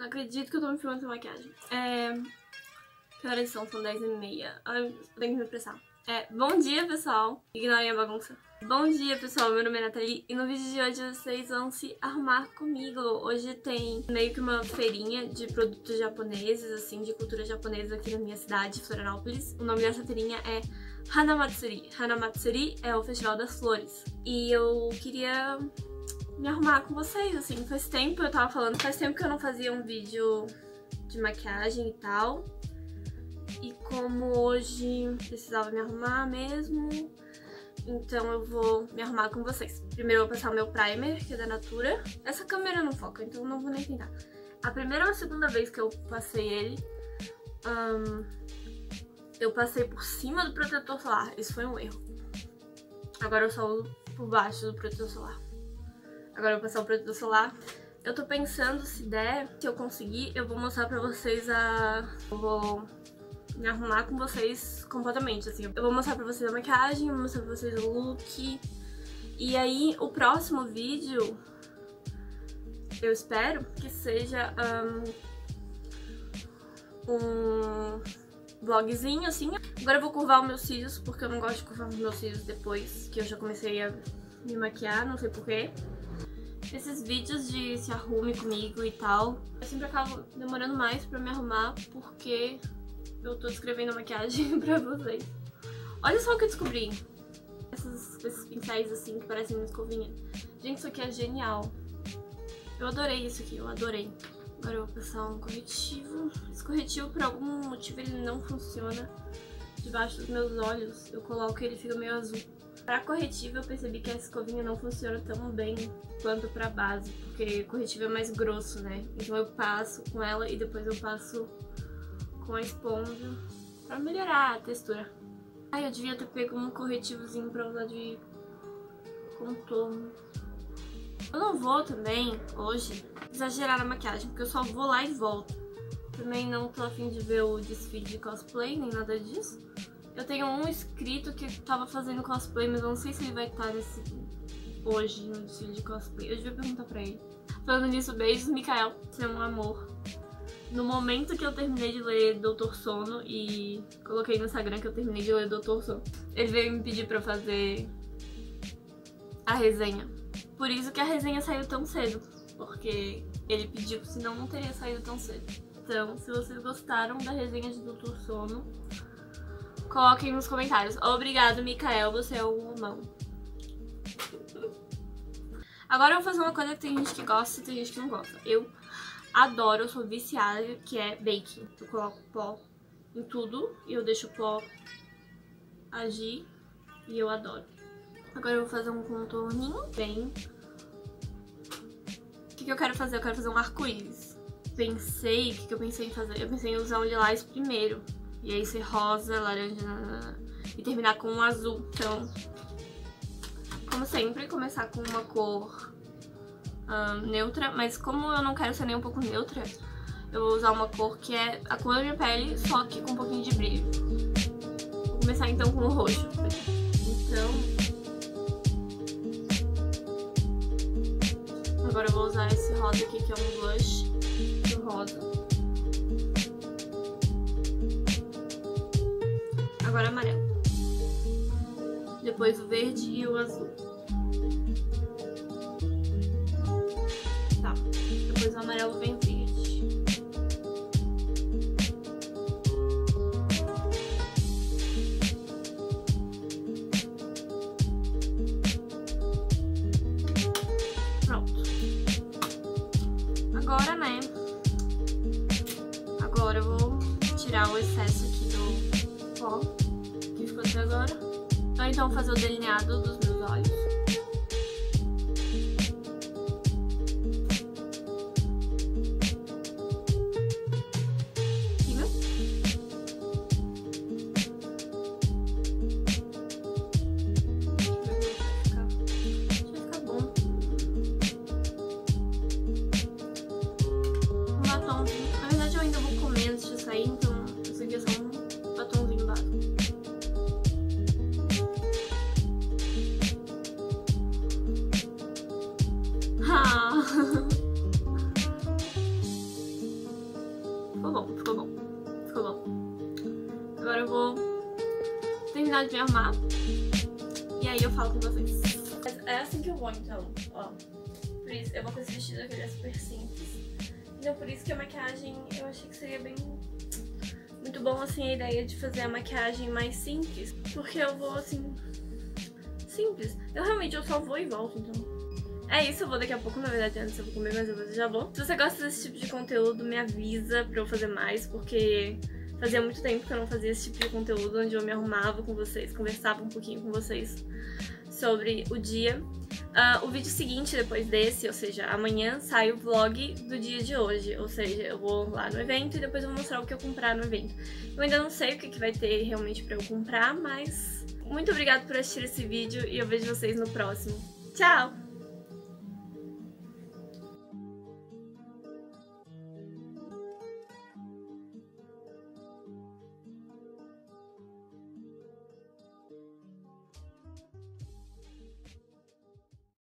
Não acredito que eu tô me filmando sem maquiagem. É... Que horas são? São 10 e meia. Ai, eu tenho que me pressar. É, bom dia, pessoal. Ignorem a bagunça. Bom dia, pessoal. Meu nome é Nathalie e no vídeo de hoje vocês vão se arrumar comigo. Hoje tem meio que uma feirinha de produtos japoneses, assim, de cultura japonesa aqui na minha cidade, Florianópolis. O nome dessa feirinha é Hanamatsuri. Hanamatsuri é o Festival das Flores. E eu queria me arrumar com vocês, assim. Faz tempo, eu tava falando, faz tempo que eu não fazia um vídeo de maquiagem e tal. E como hoje precisava me arrumar mesmo, então eu vou me arrumar com vocês. Primeiro eu vou passar o meu primer, que é da Natura. Essa câmera não foca, então não vou nem tentar. A primeira ou a segunda vez que eu passei ele, um, eu passei por cima do protetor solar. Isso foi um erro. Agora eu só uso por baixo do protetor solar. Agora eu vou passar o protetor solar. Eu tô pensando, se der, se eu conseguir, eu vou mostrar pra vocês a... Eu vou me arrumar com vocês completamente, assim. Eu vou mostrar pra vocês a maquiagem, vou mostrar pra vocês o look. E aí, o próximo vídeo, eu espero que seja um, um vlogzinho, assim. Agora eu vou curvar os meus cílios, porque eu não gosto de curvar os meus cílios depois que eu já comecei a me maquiar, não sei porquê esses vídeos de se arrume comigo e tal, eu sempre acabo demorando mais pra me arrumar porque eu tô escrevendo a maquiagem pra vocês. Olha só o que eu descobri. Esses, esses pincéis assim que parecem uma escovinha. Gente, isso aqui é genial. Eu adorei isso aqui, eu adorei. Agora eu vou passar um corretivo. Esse corretivo, por algum motivo, ele não funciona debaixo dos meus olhos. Eu coloco e ele fica meio azul. Pra corretivo eu percebi que a escovinha não funciona tão bem quanto pra base, porque corretivo é mais grosso, né? Então eu passo com ela e depois eu passo com a esponja pra melhorar a textura. Ai, eu devia ter pego um corretivozinho pra usar de contorno. Eu não vou também, hoje, exagerar na maquiagem, porque eu só vou lá e volto. Também não tô afim de ver o desfile de cosplay, nem nada disso. Eu tenho um inscrito que tava fazendo cosplay, mas eu não sei se ele vai estar nesse hoje no desfile de cosplay. Eu devia perguntar pra ele. Falando nisso, beijos, Mikael. Você é um amor. No momento que eu terminei de ler Doutor Sono e coloquei no Instagram que eu terminei de ler Doutor Sono, ele veio me pedir pra fazer a resenha. Por isso que a resenha saiu tão cedo, porque ele pediu, senão não teria saído tão cedo. Então, se vocês gostaram da resenha de Doutor Sono, Coloquem nos comentários. Obrigado, Mikael, você é um humão. Agora eu vou fazer uma coisa que tem gente que gosta e tem gente que não gosta. Eu adoro, eu sou viciada, que é baking. Eu coloco pó em tudo e eu deixo o pó agir e eu adoro. Agora eu vou fazer um contorninho bem... O que, que eu quero fazer? Eu quero fazer um arco-íris. Pensei, o que, que eu pensei em fazer? Eu pensei em usar um lilás primeiro. E aí ser rosa, laranja e terminar com um azul. Então, como sempre, começar com uma cor neutra. Mas como eu não quero ser nem um pouco neutra, eu vou usar uma cor que é a cor da minha pele, só que com um pouquinho de brilho. Vou começar então com o roxo. Então... Agora eu vou usar esse rosa aqui, que é um blush do rosa. Agora amarelo. Depois o verde e o azul. Tá. Depois o amarelo vem verde. Pronto. Agora, né? Agora eu vou tirar o excesso aqui do pó agora. Então, então vou fazer o delineado dos meus olhos. Ficou bom, ficou bom, ficou bom. Agora eu vou terminar de me arrumar e aí eu falo com vocês. É assim que eu vou, então, ó. Por isso, eu vou com esse vestido aqui, ele é super simples. Então por isso que a maquiagem eu achei que seria bem muito bom assim a ideia de fazer a maquiagem mais simples, porque eu vou assim simples. Eu realmente eu só vou e volto, então. É isso, eu vou daqui a pouco, na verdade, antes eu vou comer, mas eu já vou. Se você gosta desse tipo de conteúdo, me avisa pra eu fazer mais, porque fazia muito tempo que eu não fazia esse tipo de conteúdo, onde eu me arrumava com vocês, conversava um pouquinho com vocês sobre o dia. Uh, o vídeo seguinte, depois desse, ou seja, amanhã, sai o vlog do dia de hoje. Ou seja, eu vou lá no evento e depois eu vou mostrar o que eu comprar no evento. Eu ainda não sei o que, que vai ter realmente pra eu comprar, mas muito obrigada por assistir esse vídeo e eu vejo vocês no próximo. Tchau!